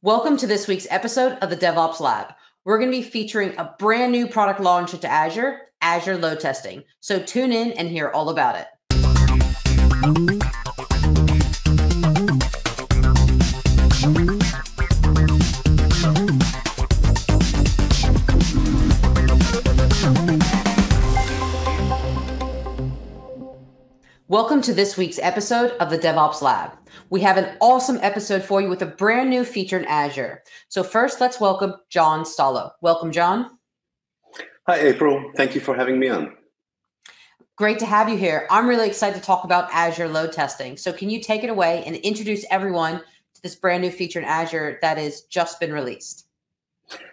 Welcome to this week's episode of the DevOps Lab. We're going to be featuring a brand new product launch into Azure, Azure Load Testing. So tune in and hear all about it. Welcome to this week's episode of the DevOps Lab. We have an awesome episode for you with a brand new feature in Azure. So, first, let's welcome John Stallo. Welcome, John. Hi, April. Thank you for having me on. Great to have you here. I'm really excited to talk about Azure load testing. So, can you take it away and introduce everyone to this brand new feature in Azure that has just been released?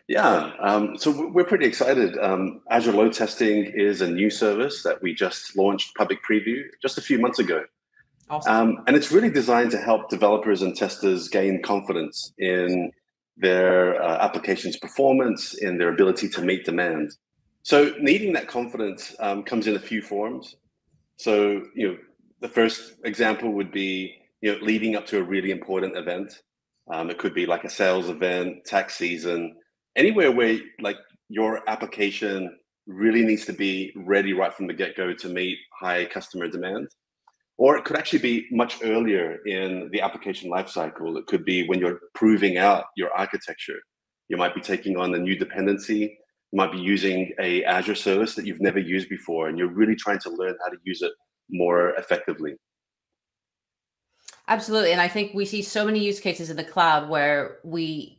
Yeah, um, so we're pretty excited. Um, Azure Load Testing is a new service that we just launched public preview just a few months ago. Awesome. Um, and it's really designed to help developers and testers gain confidence in their uh, application's performance, in their ability to meet demand. So needing that confidence um, comes in a few forms. So, you know, the first example would be, you know, leading up to a really important event. Um, it could be like a sales event, tax season, anywhere where like your application really needs to be ready right from the get-go to meet high customer demand or it could actually be much earlier in the application lifecycle it could be when you're proving out your architecture. You might be taking on a new dependency you might be using a azure service that you've never used before and you're really trying to learn how to use it more effectively. Absolutely and i think we see so many use cases in the cloud where we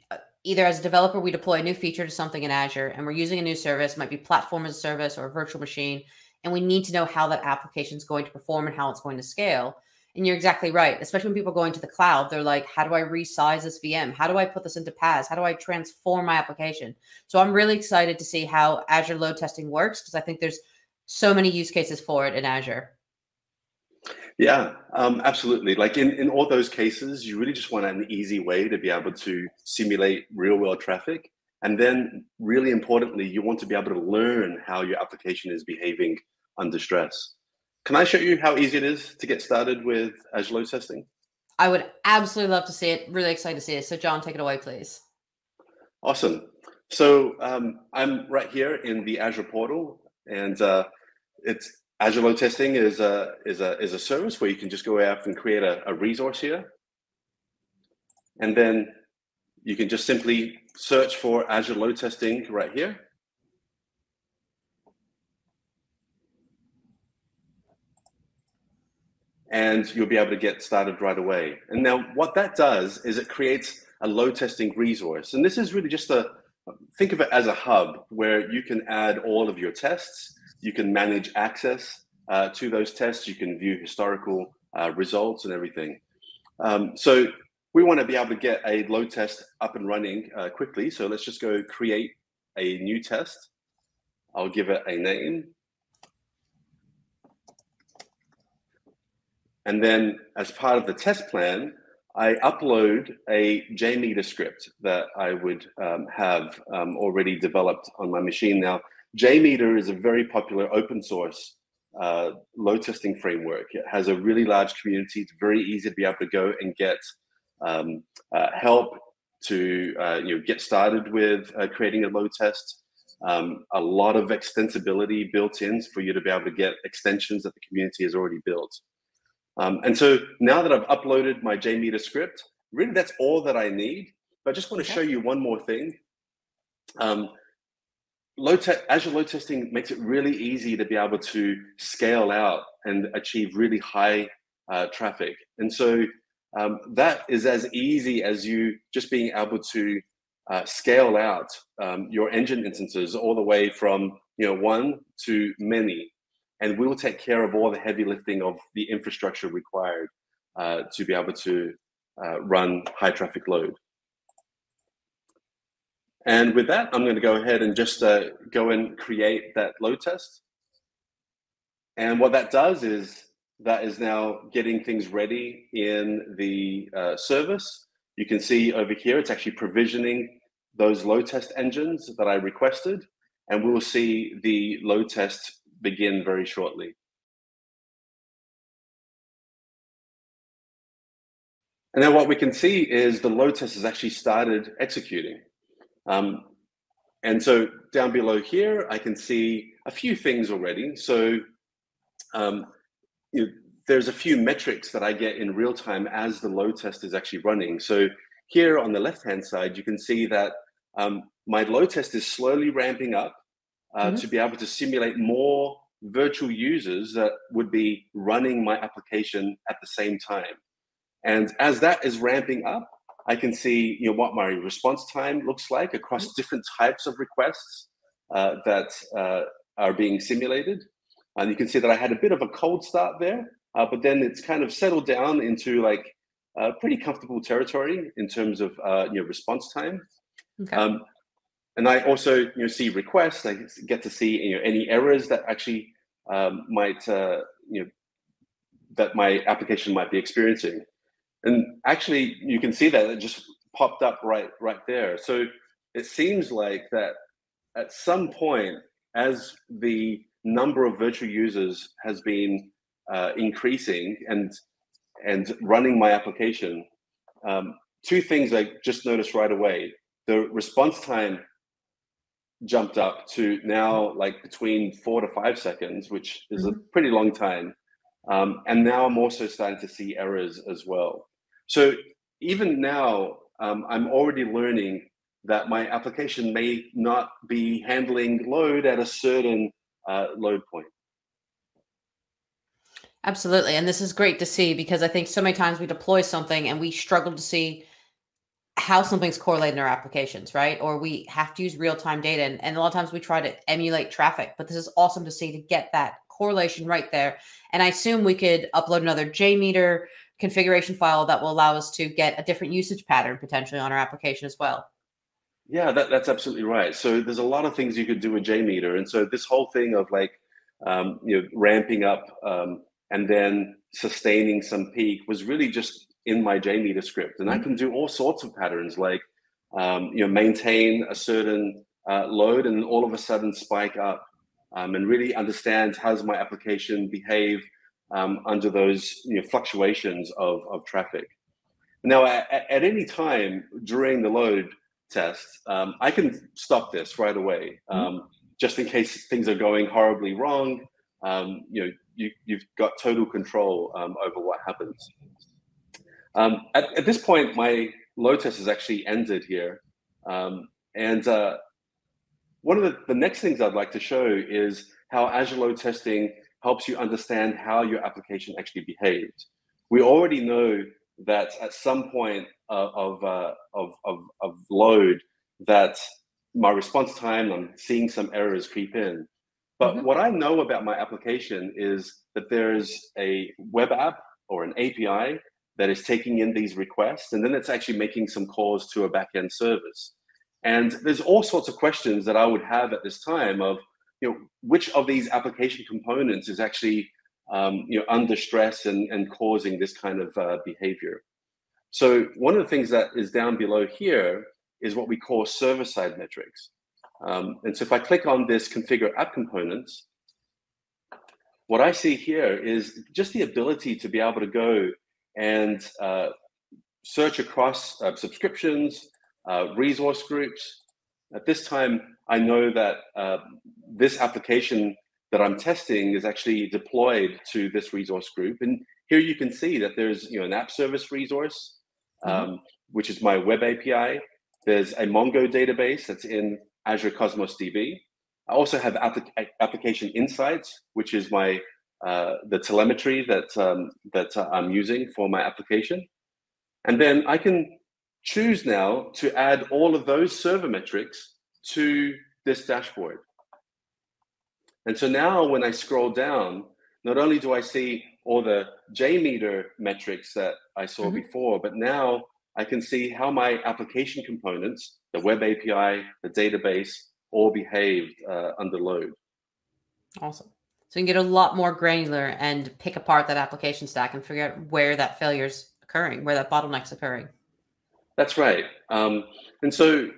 either as a developer, we deploy a new feature to something in Azure and we're using a new service, might be platform as a service or a virtual machine, and we need to know how that application is going to perform and how it's going to scale. And you're exactly right. Especially when people are going to the cloud, they're like, how do I resize this VM? How do I put this into PaaS? How do I transform my application? So I'm really excited to see how Azure load testing works because I think there's so many use cases for it in Azure. Yeah, um, absolutely. Like in, in all those cases, you really just want an easy way to be able to simulate real world traffic. And then, really importantly, you want to be able to learn how your application is behaving under stress. Can I show you how easy it is to get started with Azure load testing? I would absolutely love to see it. Really excited to see it. So, John, take it away, please. Awesome. So, um, I'm right here in the Azure portal, and uh, it's Azure Load Testing is a, is a, is a service where you can just go out and create a, a resource here. And then you can just simply search for Azure Load Testing right here. And you'll be able to get started right away. And now what that does is it creates a load testing resource. And this is really just a, think of it as a hub where you can add all of your tests you can manage access uh, to those tests. You can view historical uh, results and everything. Um, so we want to be able to get a load test up and running uh, quickly. So let's just go create a new test. I'll give it a name. And then as part of the test plan, I upload a JMeter script that I would um, have um, already developed on my machine. Now, JMeter is a very popular open source uh, load testing framework. It has a really large community. It's very easy to be able to go and get um, uh, help to uh, you know get started with uh, creating a load test. Um, a lot of extensibility built in for you to be able to get extensions that the community has already built. Um, and so now that I've uploaded my JMeter script, really that's all that I need. But I just want to okay. show you one more thing. Um, te- Azure load testing makes it really easy to be able to scale out and achieve really high uh, traffic. And so um, that is as easy as you just being able to uh, scale out um, your engine instances all the way from you know one to many, and we'll take care of all the heavy lifting of the infrastructure required uh, to be able to uh, run high traffic load. And with that, I'm going to go ahead and just uh, go and create that load test. And what that does is that is now getting things ready in the uh, service. You can see over here, it's actually provisioning those load test engines that I requested. And we will see the load test begin very shortly. And then what we can see is the load test has actually started executing. Um, and so down below here, I can see a few things already. So um, you know, there's a few metrics that I get in real time as the load test is actually running. So here on the left-hand side, you can see that um, my load test is slowly ramping up uh, mm-hmm. to be able to simulate more virtual users that would be running my application at the same time. And as that is ramping up, I can see you know what my response time looks like across mm-hmm. different types of requests uh, that uh, are being simulated. And you can see that I had a bit of a cold start there, uh, but then it's kind of settled down into like pretty comfortable territory in terms of uh, you know response time. Okay. Um, and I also you know see requests. I get to see you know any errors that actually um, might uh, you know that my application might be experiencing. And actually, you can see that it just popped up right right there. So it seems like that at some point, as the number of virtual users has been uh, increasing and and running my application, um, two things I just noticed right away. The response time jumped up to now like between four to five seconds, which is a mm-hmm. pretty long time. Um, and now I'm also starting to see errors as well. So even now, um, I'm already learning that my application may not be handling load at a certain uh, load point. Absolutely. And this is great to see because I think so many times we deploy something and we struggle to see how something's correlated in our applications, right? Or we have to use real time data. And, and a lot of times we try to emulate traffic, but this is awesome to see to get that correlation right there. And I assume we could upload another JMeter configuration file that will allow us to get a different usage pattern potentially on our application as well. Yeah, that, that's absolutely right. So there's a lot of things you could do with JMeter. And so this whole thing of like, um, you know, ramping up um, and then sustaining some peak was really just in my JMeter script. And I mm-hmm. can do all sorts of patterns like, um, you know, maintain a certain uh, load and all of a sudden spike up um, and really understand how does my application behave um, under those you know, fluctuations of, of traffic. Now, at, at any time during the load test, um, I can stop this right away, mm-hmm. Um, just in case things are going horribly wrong. Um, you know, you, have got total control um, over what happens. Um, at, at, this point, my load test has actually ended here. Um, and uh, one of the, the next things I'd like to show is how Azure load testing helps you understand how your application actually behaved. We already know that at some point uh, of, uh, of, of, of load that my response time, I'm seeing some errors creep in. But mm-hmm. what I know about my application is that there's a web app or an API that is taking in these requests, and then it's actually making some calls to a backend service. And there's all sorts of questions that I would have at this time of, you know, which of these application components is actually, um, you know, under stress and, and causing this kind of uh, behavior. So one of the things that is down below here is what we call server-side metrics. Um, and so if I click on this configure app components, what I see here is just the ability to be able to go and uh, search across uh, subscriptions, uh, resource groups. At this time, I know that uh, this application that I'm testing is actually deployed to this resource group. And here you can see that there's you know an app service resource, mm-hmm. um, which is my web API. There's a Mongo database that's in Azure Cosmos DB. I also have applic- application insights, which is my uh, the telemetry that um, that I'm using for my application, and then I can choose now to add all of those server metrics to this dashboard. And so now when I scroll down, not only do I see all the JMeter metrics that I saw mm-hmm. before, but now I can see how my application components, the web API, the database, all behaved uh, under load. Awesome. So you can get a lot more granular and pick apart that application stack and figure out where that failure is occurring, where that bottleneck's occurring. That's right. Um, and so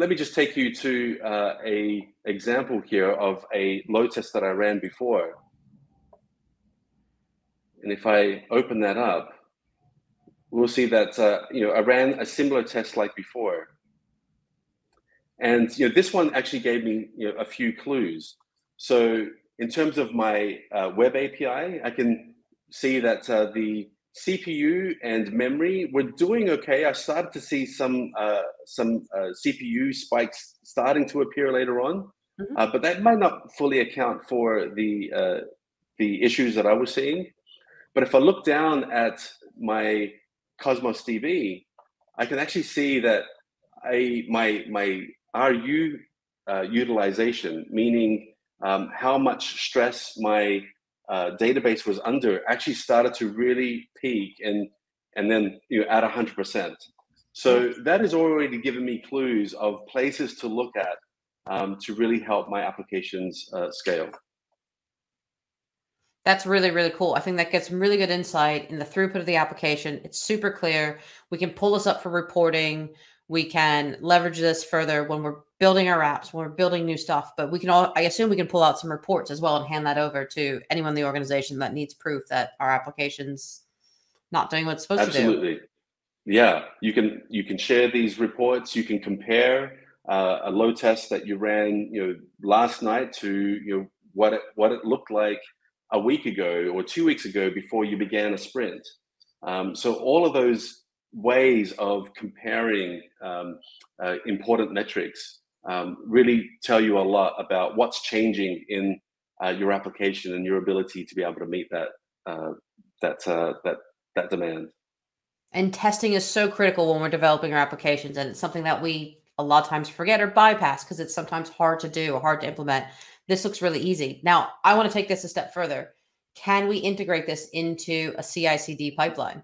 let me just take you to uh, a example here of a load test that I ran before. And if I open that up, we'll see that uh, you know I ran a similar test like before, and you know this one actually gave me you know a few clues. So in terms of my uh, web API, I can see that uh, the CPU and memory were doing okay. I started to see some uh, some uh, CPU spikes starting to appear later on, mm-hmm. Uh, but that might not fully account for the the issues that I was seeing. But if I look down at my Cosmos DB, I can actually see that I my my RU uh, utilization, meaning um, how much stress my uh, database was under, actually started to really peak and and then you know at hundred percent. So that has already given me clues of places to look at um, to really help my applications uh, scale. That's really, really cool. I think that gets some really good insight in the throughput of the application. It's super clear. We can pull this up for reporting. We can leverage this further when we're building our apps, when we're building new stuff. But we can all, I assume we can pull out some reports as well and hand that over to anyone in the organization that needs proof that our application's not doing what it's supposed Absolutely. to do. Absolutely. Yeah, you can you can share these reports. You can compare uh, a load test that you ran, you know, last night to you know what it what it looked like a week ago or two weeks ago before you began a sprint. Um, so all of those ways of comparing um, uh, important metrics um, really tell you a lot about what's changing in uh, your application and your ability to be able to meet that uh, that uh, that that demand. And testing is so critical when we're developing our applications, and it's something that we a lot of times forget or bypass because it's sometimes hard to do or hard to implement. This looks really easy. Now, I want to take this a step further. Can we integrate this into a CI CD pipeline?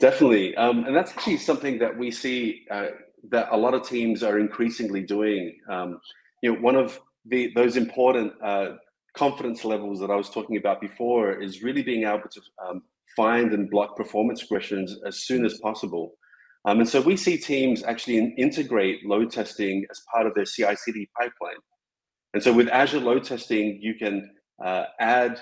Definitely. Um, and that's actually something that we see uh, that a lot of teams are increasingly doing. Um, you know, one of the those important uh, confidence levels that I was talking about before is really being able to um, find and block performance regressions as soon as possible. Um, and so we see teams actually integrate load testing as part of their CI/CD pipeline. And so with Azure load testing, you can uh, add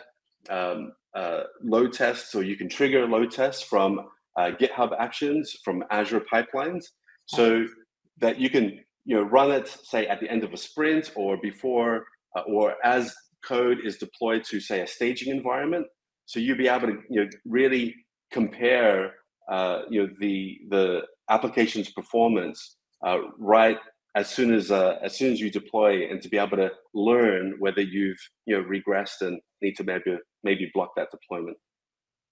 um, uh, load tests or you can trigger load tests from uh, GitHub Actions from Azure pipelines, so that you can you know run it say at the end of a sprint or before uh, or as code is deployed to say a staging environment. So you'll be able to you know really compare uh, you know the the application's performance uh, right as soon as uh, as soon as you deploy and to be able to learn whether you've you know regressed and need to maybe maybe block that deployment.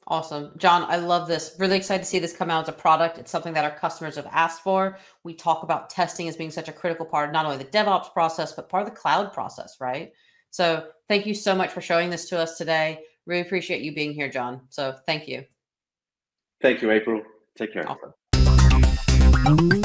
Awesome. John, I love this. Really excited to see this come out as a product. It's something that our customers have asked for. We talk about testing as being such a critical part of not only the DevOps process, but part of the cloud process, right? So thank you so much for showing this to us today. Really appreciate you being here, John. So thank you. Thank you, April. Take care. Awesome.